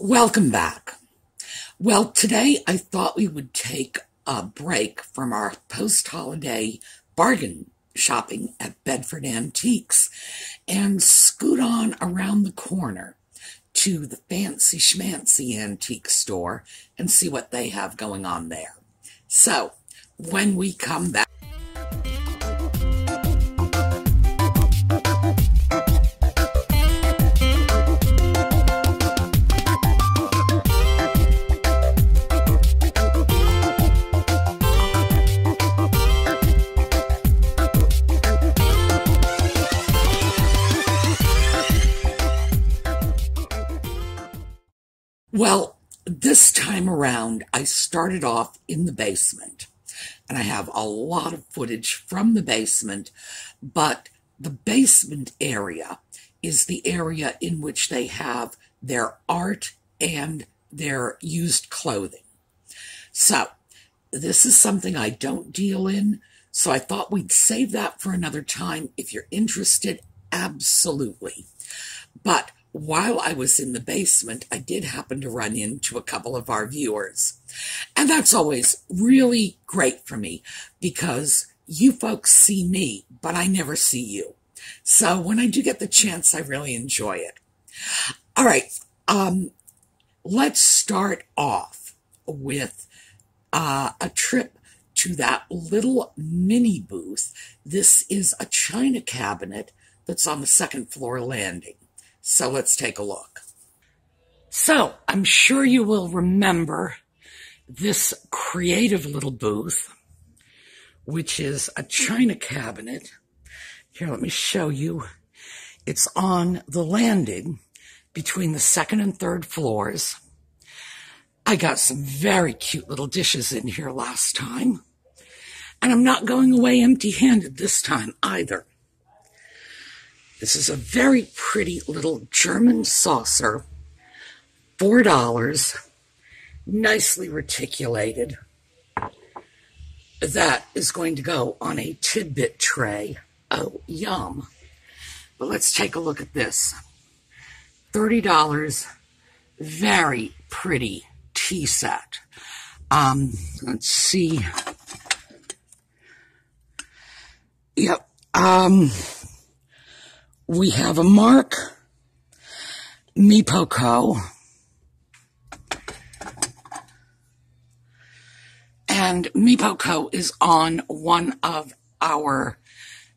Welcome back. Well, today I thought we would take a break from our post holiday bargain shopping at Bedford Antiques and scoot on around the corner to the fancy schmancy antique store and see what they have going on there. So, when we come back, this time around, I started off in the basement, and I have a lot of footage from the basement, but the basement area is the area in which they have their art and their used clothing. So, this is something I don't deal in, so I thought we'd save that for another time. If you're interested, absolutely. But while I was in the basement, I did happen to run into a couple of our viewers. And that's always really great for me because you folks see me, but I never see you. So when I do get the chance, I really enjoy it. All right. Um, let's start off with uh, a trip to that little mini booth. This is a china cabinet that's on the second floor landing. So let's take a look. So I'm sure you will remember this creative little booth, which is a china cabinet. Here, let me show you. It's on the landing between the second and third floors. I got some very cute little dishes in here last time. And I'm not going away empty handed this time either. This is a very pretty little German saucer. $4. Nicely reticulated. That is going to go on a tidbit tray. Oh, yum. But let's take a look at this. $30. Very pretty tea set. Um, let's see. Yep. Um, we have a Mark Mipoko. And Mipoko is on one of our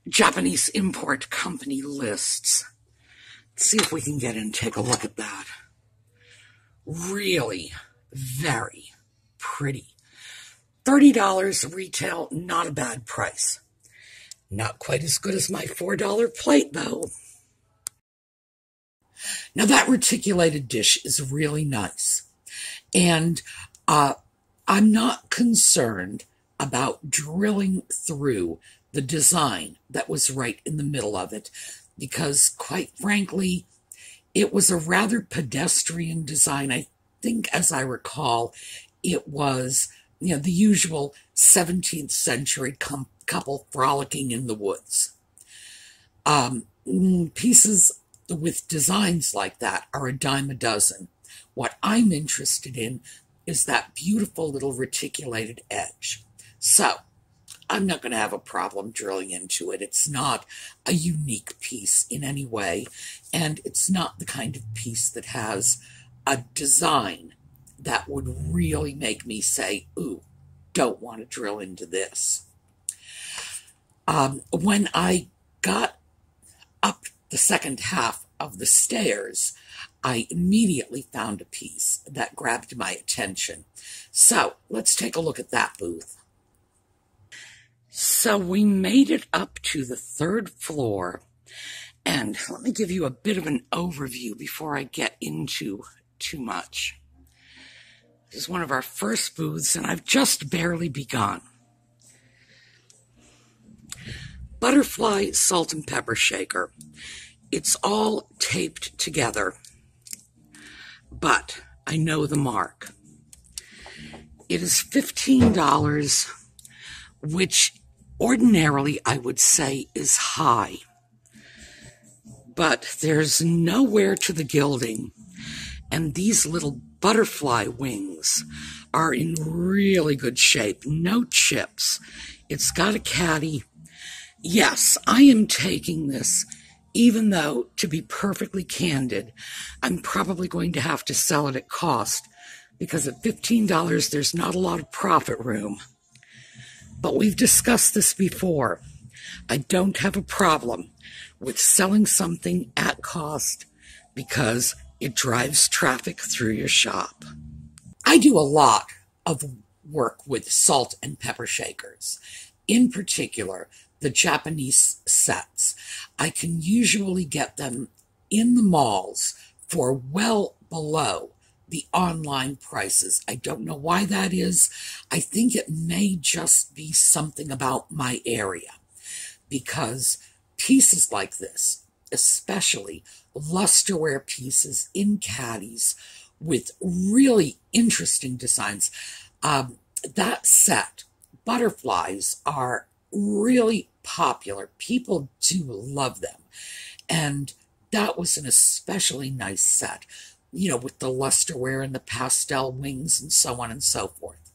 Japanese import company lists. Let's see if we can get in and take a look at that. Really very pretty. $30 retail, not a bad price. Not quite as good as my $4 plate, though. Now, that reticulated dish is really nice. And uh, I'm not concerned about drilling through the design that was right in the middle of it, because quite frankly, it was a rather pedestrian design. I think, as I recall, it was you know the usual 17th century com- couple frolicking in the woods. Um, mm, pieces with designs like that are a dime a dozen. What I'm interested in is that beautiful little reticulated edge. So, I'm not going to have a problem drilling into it. It's not a unique piece in any way, and it's not the kind of piece that has a design that would really make me say, ooh, don't want to drill into this. Um, when I got up the second half of the stairs, I immediately found a piece that grabbed my attention. So let's take a look at that booth. So we made it up to the third floor. And let me give you a bit of an overview before I get into too much. This is one of our first booths, and I've just barely begun. Butterfly salt and pepper shaker. It's all taped together, but I know the mark. It is $15, which ordinarily I would say is high, but there's nowhere to the gilding. And these little butterfly wings are in really good shape. No chips. It's got a caddy. Yes, I am taking this, even though, to be perfectly candid, I'm probably going to have to sell it at cost because at $15, there's not a lot of profit room. But we've discussed this before. I don't have a problem with selling something at cost because it drives traffic through your shop. I do a lot of work with salt and pepper shakers. In particular, the Japanese sets. I can usually get them in the malls for well below the online prices. I don't know why that is. I think it may just be something about my area because pieces like this, especially lusterware pieces in caddies with really interesting designs, um, that set, butterflies are really popular. People do love them. And that was an especially nice set you know, with the lusterware and the pastel wings and so on and so forth.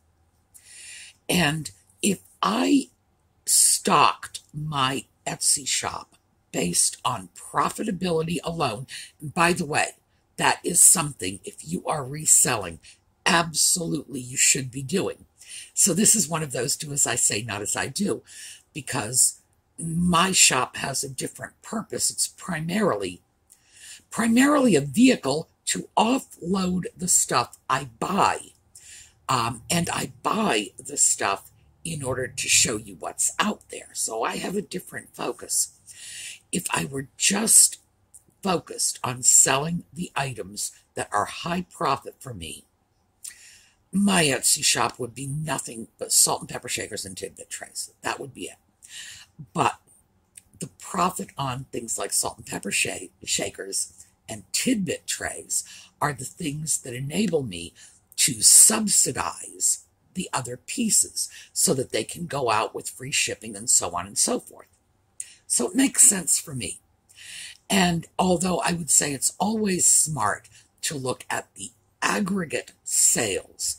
And if I stocked my Etsy shop based on profitability alone, by the way, that is something, if you are reselling, absolutely you should be doing. So this is one of those do as I say, not as I do, because my shop has a different purpose. It's primarily primarily a vehicle to offload the stuff I buy. Um, and I buy the stuff in order to show you what's out there. So I have a different focus. If I were just focused on selling the items that are high profit for me, my Etsy shop would be nothing but salt and pepper shakers and tidbit trays. That would be it. But the profit on things like salt and pepper sh- shakers and tidbit trays are the things that enable me to subsidize the other pieces so that they can go out with free shipping and so on and so forth. So it makes sense for me. And although I would say it's always smart to look at the aggregate sales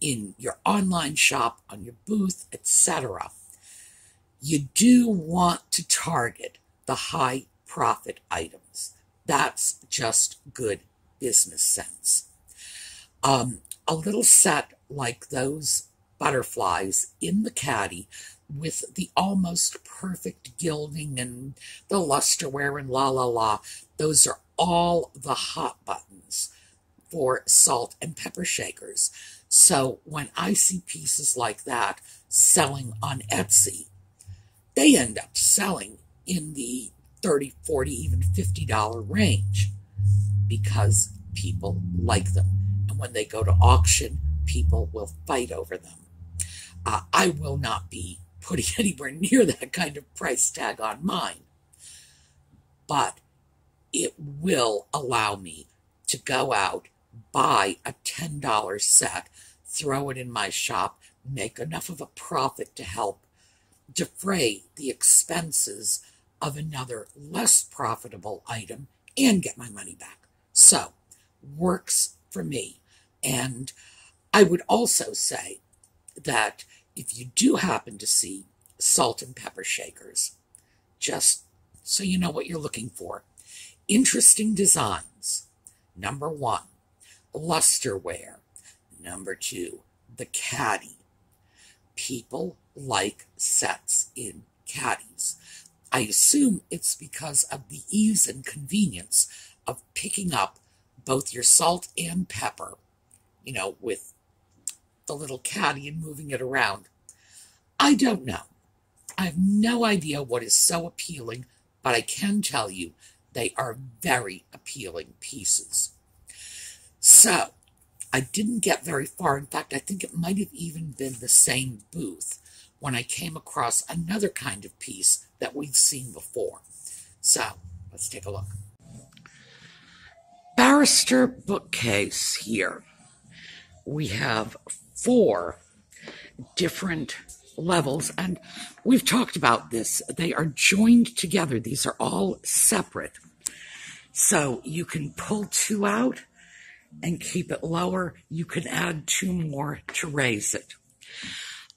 in your online shop, on your booth, etc., you do want to target the high profit items. That's just good business sense. Um, a little set like those butterflies in the caddy with the almost perfect gilding and the lusterware and la la la, those are all the hot buttons for salt and pepper shakers. So when I see pieces like that selling on Etsy, they end up selling in the 30 40 even $50 range because people like them. And when they go to auction, people will fight over them. Uh, I will not be putting anywhere near that kind of price tag on mine, but it will allow me to go out, buy a $10 set, throw it in my shop, make enough of a profit to help defray the expenses of another less profitable item and get my money back. So, works for me. And I would also say that if you do happen to see salt and pepper shakers, just so you know what you're looking for, interesting designs. Number one, lusterware. Number two, the caddy. People like sets in caddies. I assume it's because of the ease and convenience of picking up both your salt and pepper, you know, with the little caddy and moving it around. I don't know. I have no idea what is so appealing, but I can tell you they are very appealing pieces. So, I didn't get very far. In fact, I think it might have even been the same booth when I came across another kind of piece that we've seen before. So let's take a look. Barrister bookcase here. We have four different levels, and we've talked about this. They are joined together, these are all separate. So you can pull two out and keep it lower. You can add two more to raise it.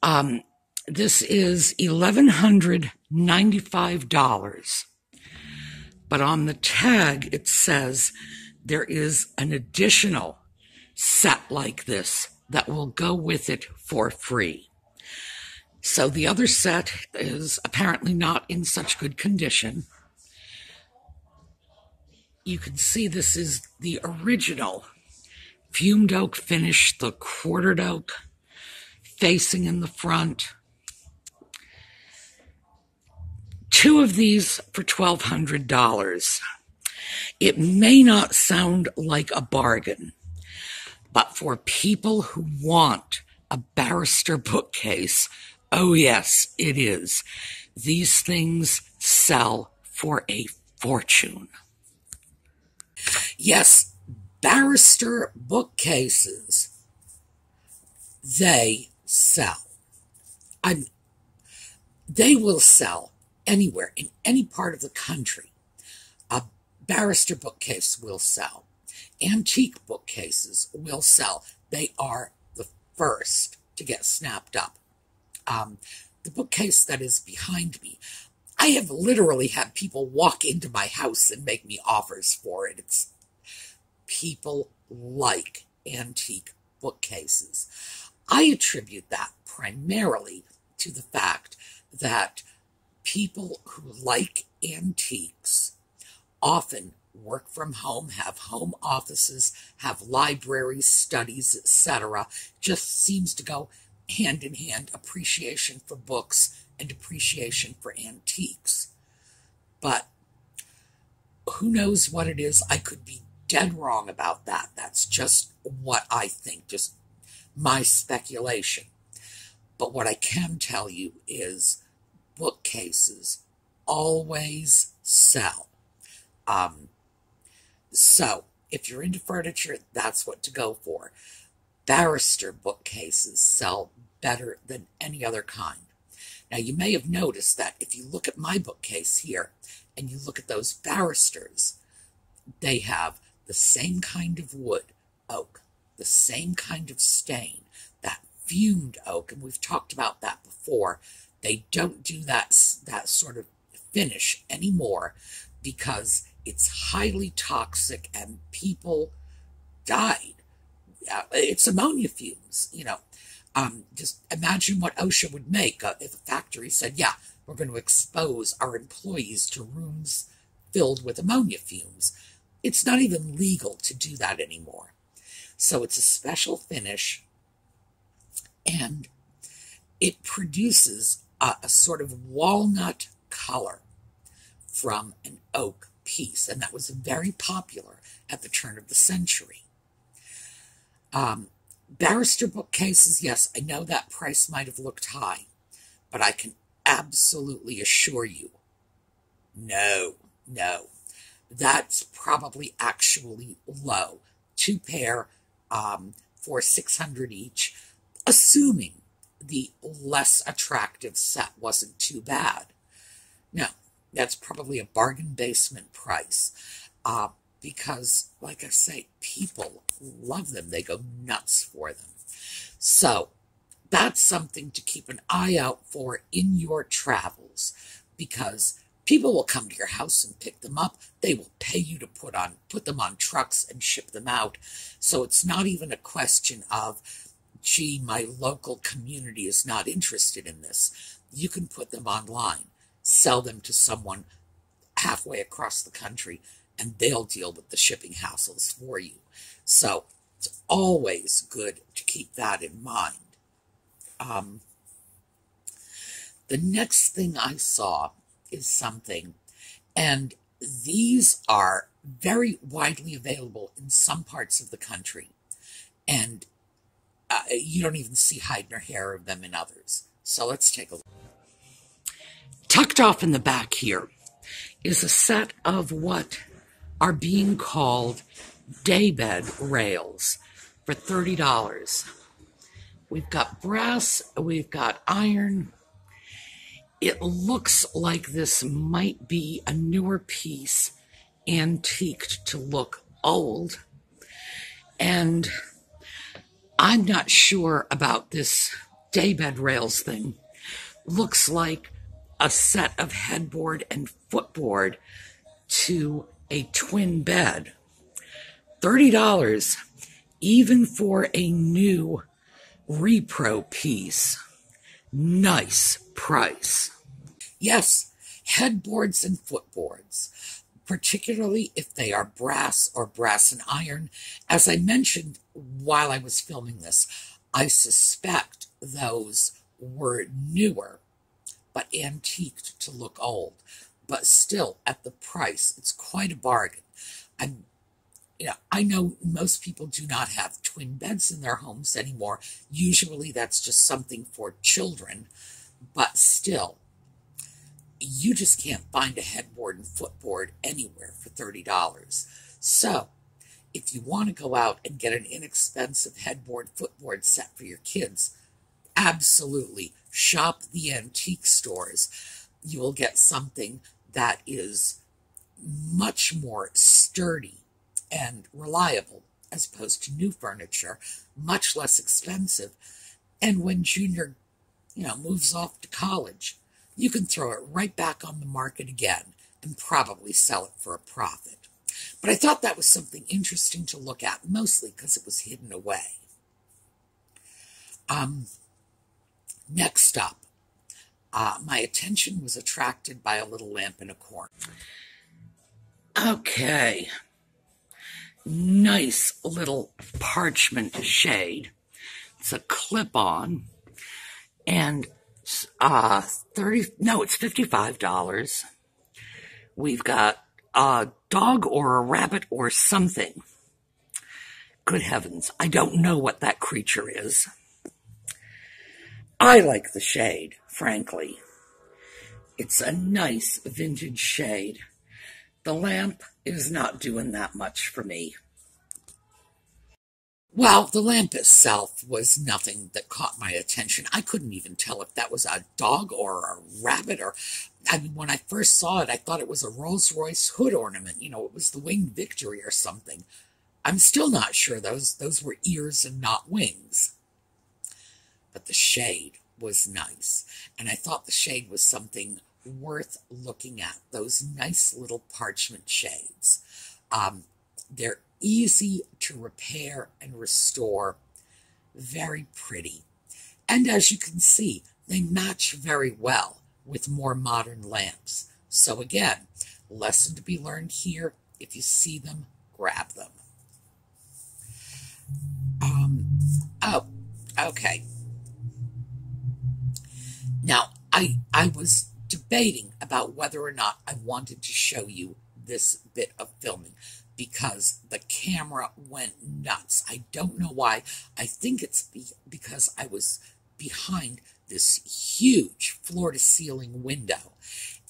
Um, this is $1,195. But on the tag, it says there is an additional set like this that will go with it for free. So the other set is apparently not in such good condition. You can see this is the original fumed oak finish, the quartered oak facing in the front. Two of these for $1,200. It may not sound like a bargain, but for people who want a barrister bookcase, oh yes, it is. These things sell for a fortune. Yes, barrister bookcases, they sell. I'm, they will sell anywhere in any part of the country. A barrister bookcase will sell. Antique bookcases will sell. They are the first to get snapped up. Um, the bookcase that is behind me, I have literally had people walk into my house and make me offers for it. It's people like antique bookcases. I attribute that primarily to the fact that people who like antiques often work from home, have home offices, have libraries, studies, etc. Just seems to go hand in hand appreciation for books and appreciation for antiques. But who knows what it is? I could be dead wrong about that. That's just what I think, just my speculation. But what I can tell you is bookcases always sell. Um, so if you're into furniture, that's what to go for. Barrister bookcases sell better than any other kind. Now, you may have noticed that if you look at my bookcase here and you look at those barristers, they have the same kind of wood, oak, the same kind of stain, that fumed oak, and we've talked about that before. They don't do that, that sort of finish anymore because it's highly toxic and people died. It's ammonia fumes, you know. Um, just imagine what OSHA would make uh, if a factory said, yeah, we're going to expose our employees to rooms filled with ammonia fumes. It's not even legal to do that anymore. So it's a special finish and it produces a, a sort of walnut color from an oak piece. And that was very popular at the turn of the century. Um, barrister bookcases, yes, I know that price might have looked high, but I can absolutely assure you, no, no, that's probably actually low. Two pair um, for 600 each, assuming the less attractive set wasn't too bad. No, that's probably a bargain basement price uh, because, like I say, people love them. They go nuts for them. So that's something to keep an eye out for in your travels because People will come to your house and pick them up. They will pay you to put on put them on trucks and ship them out. So it's not even a question of gee, my local community is not interested in this. You can put them online, sell them to someone halfway across the country, and they'll deal with the shipping hassles for you. So it's always good to keep that in mind. Um, the next thing I saw is something. And these are very widely available in some parts of the country. And uh, you don't even see hide nor hair of them in others. So let's take a look. Tucked off in the back here is a set of what are being called daybed rails for $30. We've got brass, we've got iron, it looks like this might be a newer piece, antiqued to look old. And I'm not sure about this daybed rails thing. Looks like a set of headboard and footboard to a twin bed. $30 even for a new repro piece. Nice price. Yes, headboards and footboards, particularly if they are brass or brass and iron. As I mentioned while I was filming this, I suspect those were newer, but antiqued to look old. But still, at the price, it's quite a bargain. I'm you know, I know most people do not have twin beds in their homes anymore. Usually that's just something for children, but still, you just can't find a headboard and footboard anywhere for $30. So, if you want to go out and get an inexpensive headboard footboard set for your kids, absolutely shop the antique stores. You will get something that is much more sturdy and reliable as opposed to new furniture, much less expensive. And when Junior, you know, moves off to college, you can throw it right back on the market again and probably sell it for a profit. But I thought that was something interesting to look at, mostly because it was hidden away. Um, next up, uh, my attention was attracted by a little lamp in a corner. Okay, nice little parchment shade. It's a clip on and uh 30 no it's $55 we've got a dog or a rabbit or something. Good heavens i don't know what that creature is. I like the shade frankly. It's a nice vintage shade the lamp is not doing that much for me. Well, the lamp itself was nothing that caught my attention. I couldn't even tell if that was a dog or a rabbit or I mean when I first saw it I thought it was a Rolls-Royce hood ornament, you know, it was the winged victory or something. I'm still not sure those those were ears and not wings. But the shade was nice, and I thought the shade was something worth looking at. Those nice little parchment shades. Um, they're easy to repair and restore. Very pretty. And as you can see, they match very well with more modern lamps. So again, lesson to be learned here. If you see them, grab them. Um, oh, okay. Now, I, I was debating about whether or not I wanted to show you this bit of filming because the camera went nuts. I don't know why. I think it's because I was behind this huge floor to ceiling window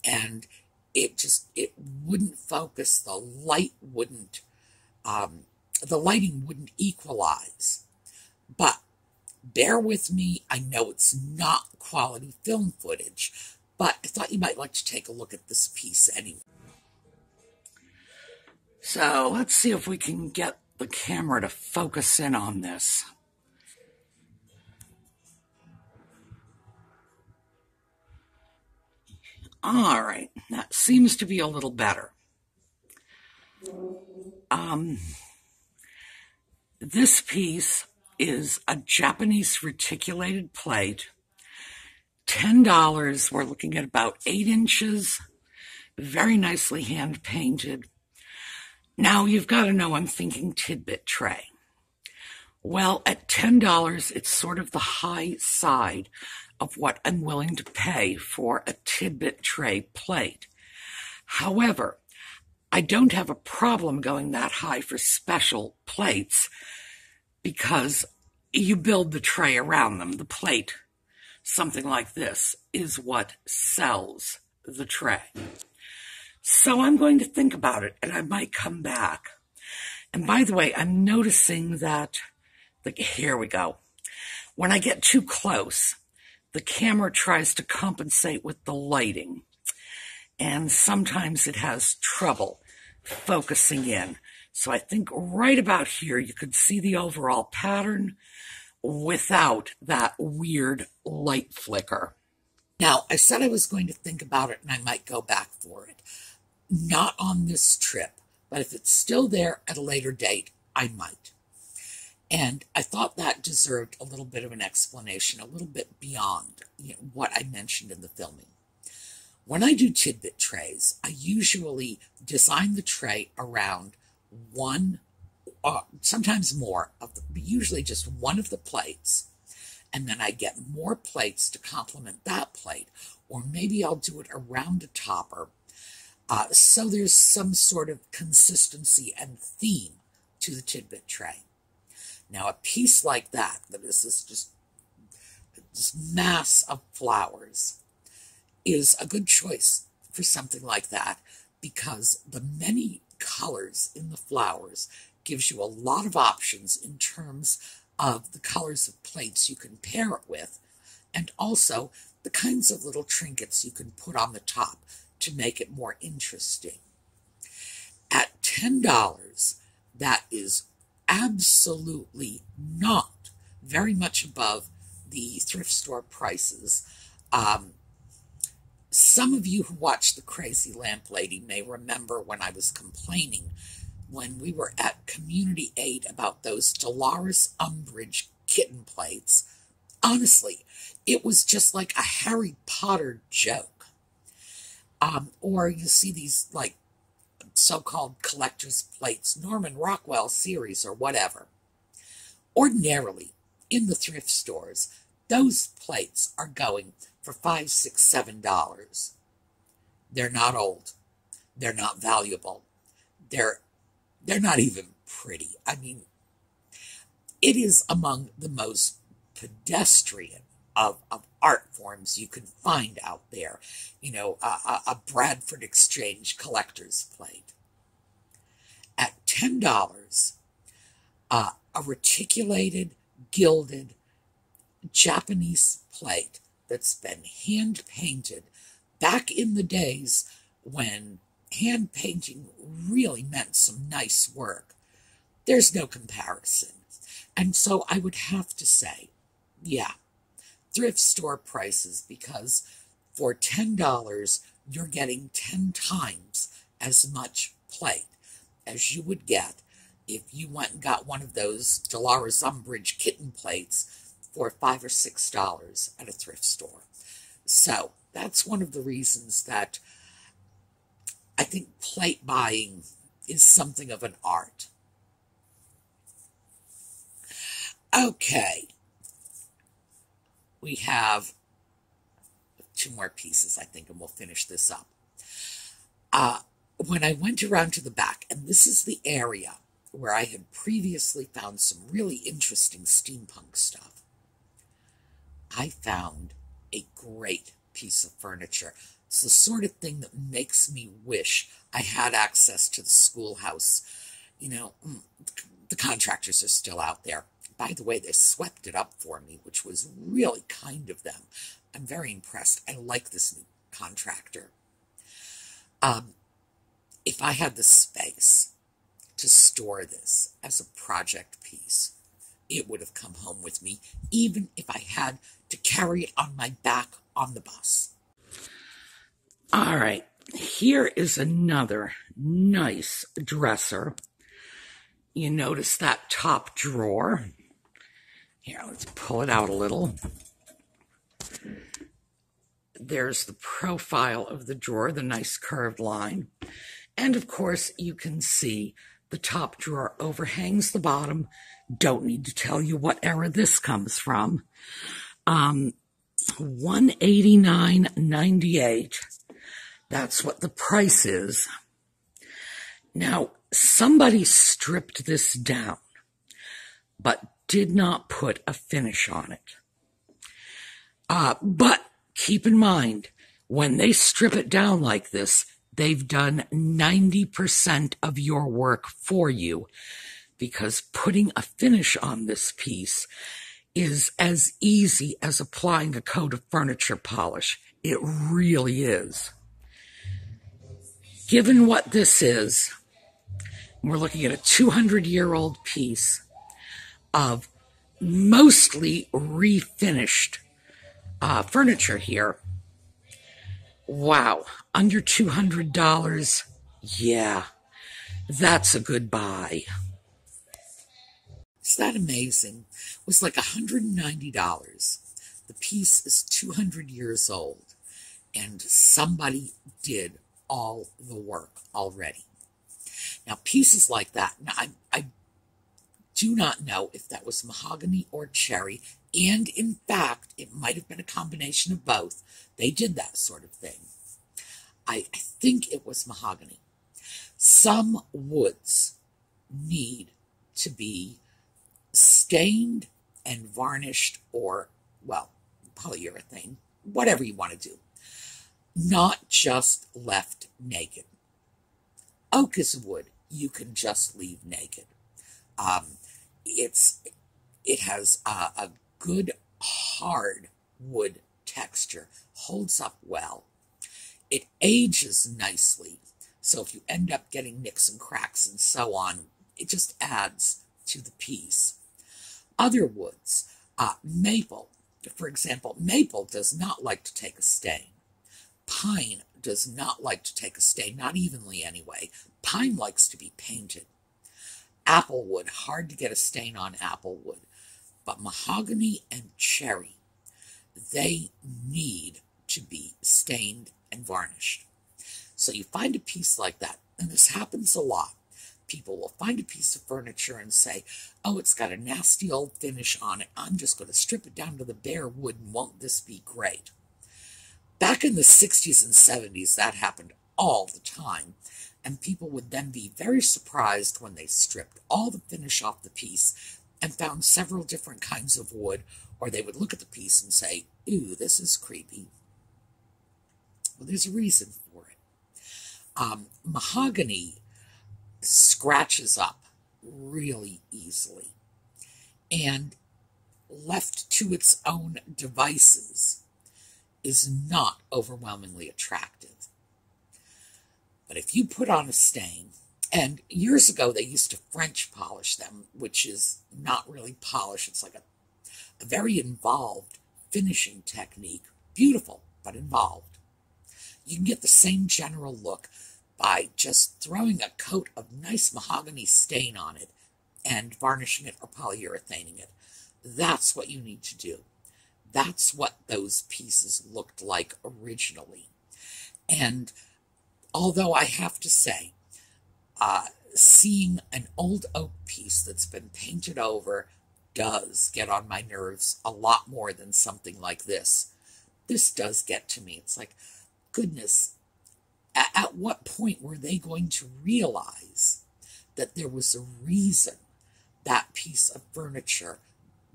and it just it wouldn't focus the light wouldn't um, the lighting wouldn't equalize but bear with me i know it's not quality film footage but I thought you might like to take a look at this piece anyway. So let's see if we can get the camera to focus in on this. All right, that seems to be a little better. Um, this piece is a Japanese reticulated plate $10. We're looking at about eight inches, very nicely hand painted. Now you've got to know I'm thinking tidbit tray. Well, at $10, it's sort of the high side of what I'm willing to pay for a tidbit tray plate. However, I don't have a problem going that high for special plates because you build the tray around them. The plate something like this is what sells the tray. So I'm going to think about it and I might come back. And by the way, I'm noticing that, the, here we go. When I get too close, the camera tries to compensate with the lighting. And sometimes it has trouble focusing in. So I think right about here you could see the overall pattern without that weird light flicker. Now, I said I was going to think about it and I might go back for it. Not on this trip, but if it's still there at a later date, I might. And I thought that deserved a little bit of an explanation, a little bit beyond you know, what I mentioned in the filming. When I do tidbit trays, I usually design the tray around one, uh, sometimes more, of the, usually just one of the plates. And then I get more plates to complement that plate. Or maybe I'll do it around a topper. Uh, so there's some sort of consistency and theme to the tidbit tray. Now, a piece like that, that is this just this mass of flowers, is a good choice for something like that because the many colors in the flowers gives you a lot of options in terms of the colors of plates you can pair it with and also the kinds of little trinkets you can put on the top to make it more interesting. At $10, that is absolutely not very much above the thrift store prices. Um, some of you who watched The Crazy Lamp Lady may remember when I was complaining when we were at Community Aid about those Dolores Umbridge kitten plates. Honestly, it was just like a Harry Potter joke. Um, or you see these like so-called collector's plates, Norman Rockwell series or whatever. Ordinarily, in the thrift stores, those plates are going for five, six, seven dollars. They're not old. They're not valuable. They're they're not even pretty. I mean, it is among the most pedestrian of, of art forms you can find out there. You know, a, a Bradford Exchange collector's plate. At $10, uh, a reticulated, gilded Japanese plate that's been hand painted back in the days when hand painting really meant some nice work. There's no comparison. And so I would have to say, yeah, thrift store prices because for $10, you're getting 10 times as much plate as you would get if you went and got one of those Dolores Umbridge kitten plates for five or six dollars at a thrift store. So that's one of the reasons that I think plate buying is something of an art. Okay, we have two more pieces, I think, and we'll finish this up. Uh, when I went around to the back, and this is the area where I had previously found some really interesting steampunk stuff, I found a great piece of furniture. It's the sort of thing that makes me wish I had access to the schoolhouse. You know, mm, the contractors are still out there. By the way, they swept it up for me, which was really kind of them. I'm very impressed. I like this new contractor. Um, if I had the space to store this as a project piece, it would have come home with me, even if I had to carry it on my back on the bus. All right, here is another nice dresser. You notice that top drawer. Here, let's pull it out a little. There's the profile of the drawer, the nice curved line. And of course, you can see the top drawer overhangs the bottom. Don't need to tell you what era this comes from. Um, 189.98. That's what the price is. Now, somebody stripped this down, but did not put a finish on it. Uh, but keep in mind, when they strip it down like this, they've done 90% of your work for you because putting a finish on this piece is as easy as applying a coat of furniture polish. It really is. Given what this is, We're looking at a 200 year old piece of mostly refinished uh, furniture here. Wow, under $200. Yeah, that's a good buy. Is that amazing? It was like $190. The piece is 200 years old, and somebody did all the work already. Now, pieces like that, now I, I do not know if that was mahogany or cherry, and in fact, it might have been a combination of both. They did that sort of thing. I, I think it was mahogany. Some woods need to be stained and varnished or, well, polyurethane, whatever you want to do, not just left naked. Oak is wood you can just leave naked. Um, it's it has a, a good hard wood texture, holds up well. It ages nicely, so if you end up getting nicks and cracks and so on, it just adds to the piece. Other woods, uh, maple, for example, maple does not like to take a stain. Pine does not like to take a stain, not evenly anyway. Pine likes to be painted. Applewood, hard to get a stain on applewood. But mahogany and cherry, they need to be stained and varnished. So you find a piece like that, and this happens a lot. People will find a piece of furniture and say, oh, it's got a nasty old finish on it. I'm just going to strip it down to the bare wood, and won't this be great? Back in the 60s and 70s, that happened all the time. And people would then be very surprised when they stripped all the finish off the piece and found several different kinds of wood, or they would look at the piece and say, Ooh, this is creepy. Well, there's a reason for it. Um, mahogany scratches up really easily, and left to its own devices, is not overwhelmingly attractive. But if you put on a stain, and years ago they used to French polish them, which is not really polish, it's like a, a very involved finishing technique. Beautiful, but involved. You can get the same general look by just throwing a coat of nice mahogany stain on it and varnishing it or polyurethaning it. That's what you need to do. That's what those pieces looked like originally. And although I have to say, uh, seeing an old oak piece that's been painted over does get on my nerves a lot more than something like this. This does get to me. It's like, goodness, at, at what point were they going to realize that there was a reason that piece of furniture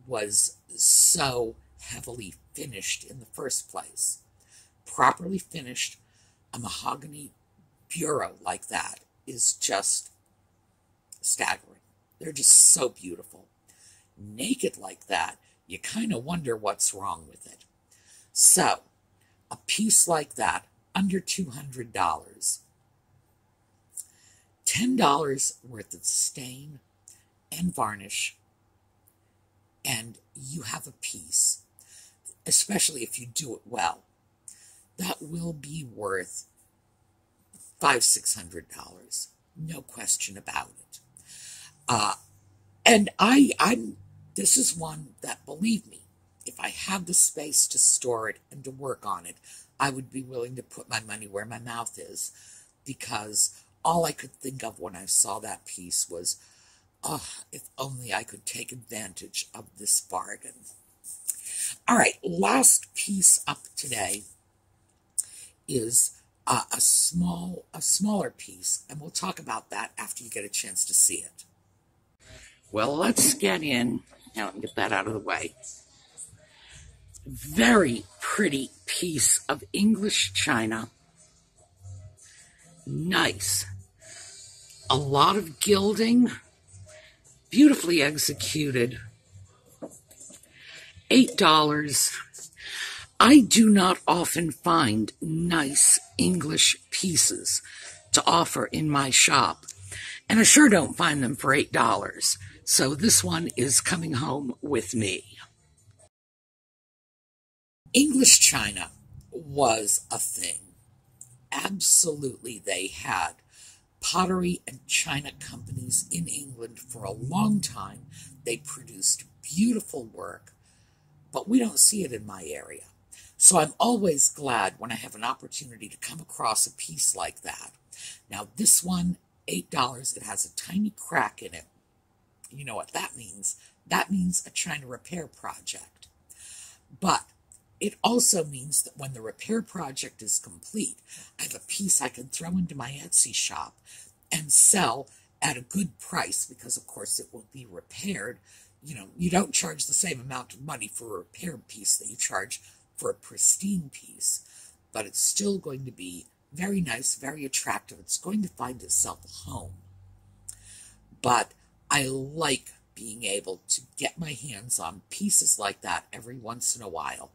was so heavily finished in the first place. Properly finished, a mahogany bureau like that is just staggering. They're just so beautiful. Naked like that, you kind of wonder what's wrong with it. So, a piece like that, under $200, $10 worth of stain and varnish, and you have a piece especially if you do it well, that will be worth five, six hundred dollars. No question about it. Uh, and I, I'm, this is one that, believe me, if I had the space to store it and to work on it, I would be willing to put my money where my mouth is because all I could think of when I saw that piece was, oh, if only I could take advantage of this bargain. All right, last piece up today is a, small, a smaller piece, and we'll talk about that after you get a chance to see it. Well, let's get in now and get that out of the way. Very pretty piece of English china. Nice. A lot of gilding, beautifully executed. $8. I do not often find nice English pieces to offer in my shop. And I sure don't find them for $8. So this one is coming home with me. English China was a thing. Absolutely, they had pottery and china companies in England for a long time. They produced beautiful work, but we don't see it in my area. So I'm always glad when I have an opportunity to come across a piece like that. Now, this one, $8, it has a tiny crack in it. You know what that means? That means a China repair project. But it also means that when the repair project is complete, I have a piece I can throw into my Etsy shop and sell at a good price because, of course, it will be repaired. You know, you don't charge the same amount of money for a repaired piece that you charge for a pristine piece, but it's still going to be very nice, very attractive. It's going to find itself a home. But I like being able to get my hands on pieces like that every once in a while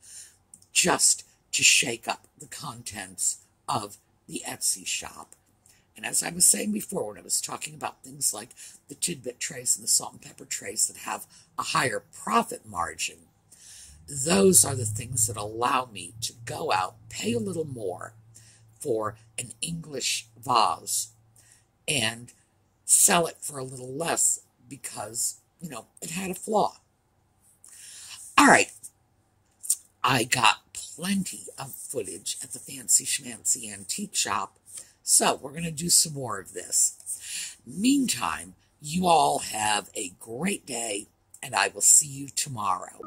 just to shake up the contents of the Etsy shop. And as I was saying before, when I was talking about things like the tidbit trays and the salt and pepper trays that have a higher profit margin, those are the things that allow me to go out, pay a little more for an English vase, and sell it for a little less because, you know, it had a flaw. All right, I got plenty of footage at the Fancy Schmancy Antique Shop, so we're going to do some more of this. Meantime, you all have a great day, and I will see you tomorrow.